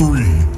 Three,